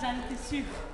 j'en étais sûre?